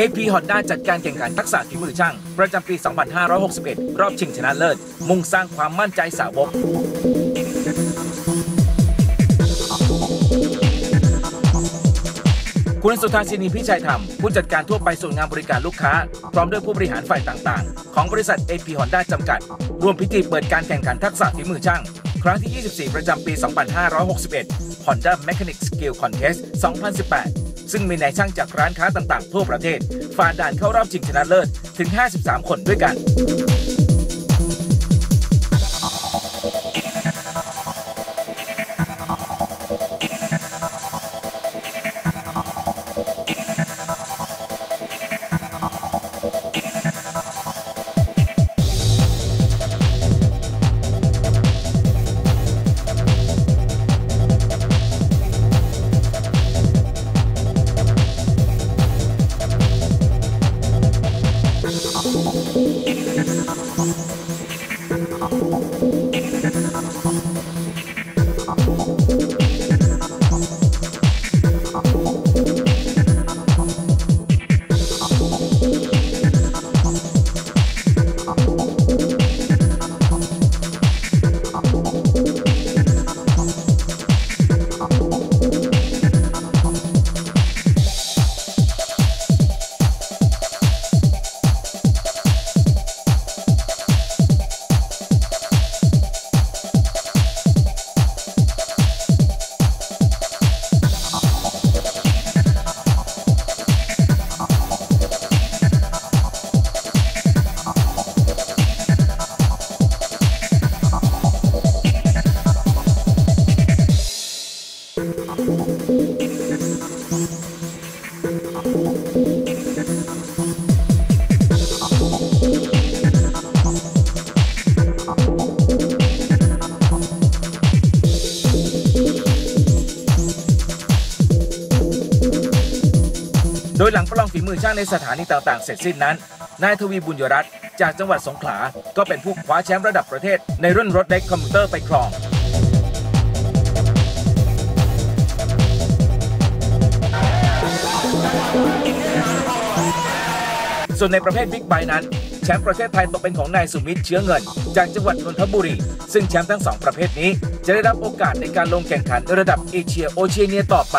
AP Honda จัดการแข่งขันทักษะฝีมือช่าง ประจำปี 2561 รอบชิงชนะเลิศ มุ่งสร้างความมั่นใจสาวกคุณสุธาชินีพิชัยธรรม ผู้จัดการทั่วไปส่วนงานบริการลูกค้า พร้อมด้วยผู้บริหารฝ่ายต่างๆ ของบริษัท AP Honda จำกัด ร่วมพิธีเปิดการแข่งขันทักษะฝีมือช่าง ครั้งที่ 24 ประจำปี 2561 Honda Mechanic Skill Contest 2018 ซึ่งมีนายช่างจากร้านค้าต่างๆ ทั่วประเทศฝ่าด่านเข้ารอบชิงชนะเลิศถึง 53 คนด้วยกัน โดยหลังประลองฝีมือช่างในสถานีต่างๆ เสร็จสิ้นนั้น นายทวีบุญยรัตน์จากจังหวัดสงขลา ก็เป็นผู้คว้าแชมป์ระดับประเทศในรุ่นรถเล็กคอมพิวเตอร์ไปครอง ส่วนในประเภทบิ๊กไบนั้น แชมป์ประเทศไทยตกเป็นของนายสุมิตรเชื้อเงิน จากจังหวัดนนทบุรี ซึ่งแชมป์ทั้งสองประเภทนี้ จะได้รับโอกาสในการลงแข่งขันระดับเอเชียโอเชียเนียต่อไป